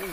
Ooh.